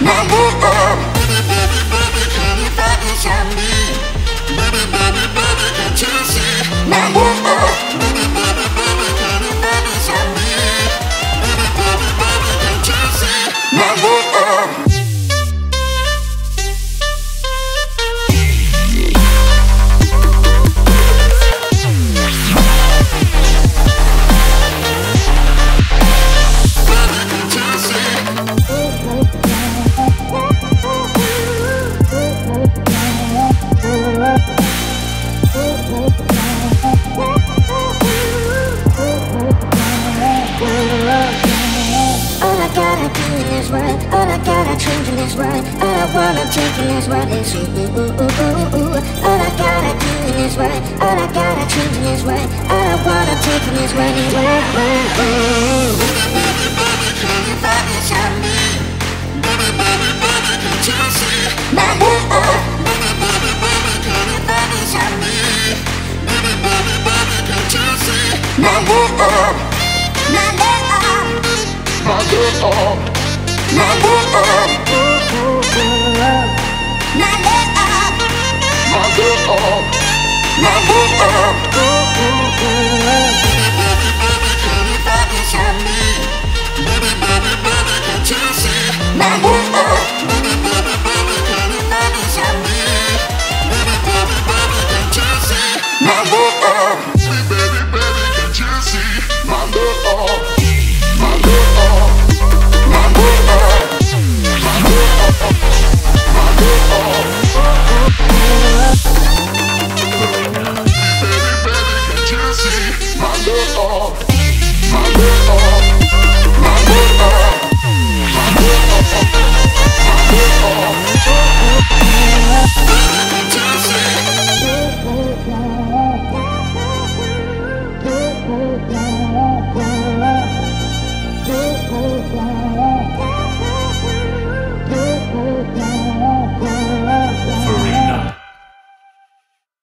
see this all I gotta change in this world, all I wanna take in this world is you. All I gotta do in this world, all I gotta change in this world, all I wanna take in this world is world, world. Baby, baby, can you me on me? Baby, baby, baby, can't you see my love? Baby, baby, baby, can you me on me? Baby, baby, baby, can't you see my love? My love, My love, my love, my love, my love, my love. Yeah.